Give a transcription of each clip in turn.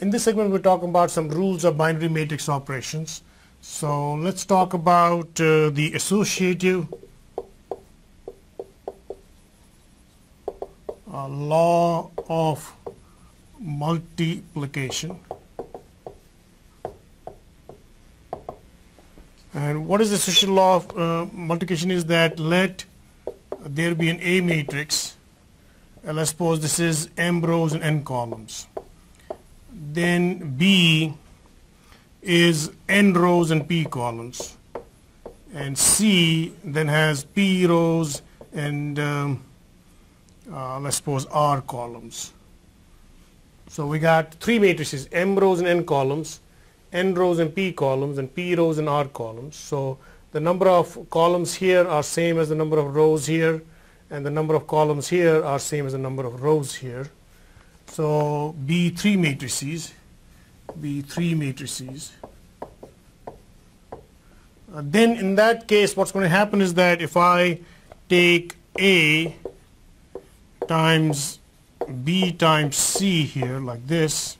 in this segment we're talking about some rules of binary matrix operations. So let's talk about uh, the associative uh, law of multiplication. And what is the associative law of uh, multiplication is that let there be an A matrix and let's suppose this is m rows and n columns then B is n rows and p columns. And C then has p rows and um, uh, let's suppose r columns. So we got three matrices m rows and n columns n rows and p columns and p rows and r columns. So the number of columns here are same as the number of rows here and the number of columns here are same as the number of rows here so B3 matrices, B3 matrices. Uh, then in that case what's going to happen is that if I take A times B times C here like this,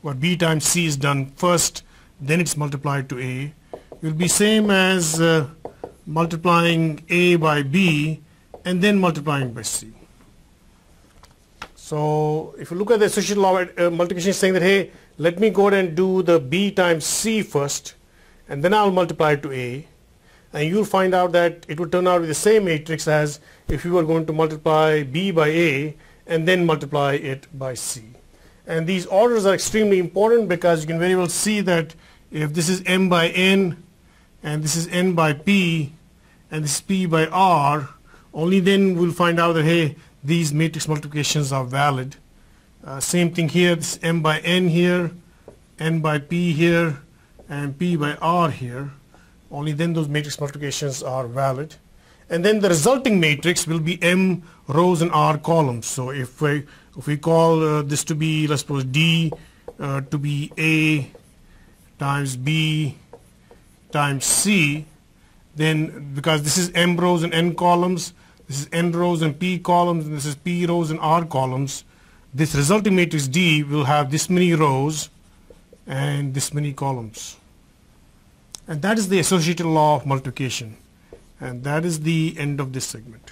where B times C is done first, then it's multiplied to A, will be same as uh, multiplying A by B and then multiplying by C. So if you look at the associative law uh, multiplication is saying that hey let me go ahead and do the b times c first and then I'll multiply it to a and you'll find out that it would turn out to be the same matrix as if you were going to multiply b by a and then multiply it by c. And these orders are extremely important because you can very well see that if this is m by n and this is n by p and this is p by r only then we'll find out that hey these matrix multiplications are valid. Uh, same thing here, this m by n here, n by p here, and p by r here. Only then those matrix multiplications are valid. And then the resulting matrix will be m rows and r columns. So if we, if we call uh, this to be, let's suppose D uh, to be A times B times C, then because this is m rows and n columns, this is n rows and p columns, and this is p rows and r columns. This resulting matrix D will have this many rows and this many columns. And that is the associated law of multiplication. And that is the end of this segment.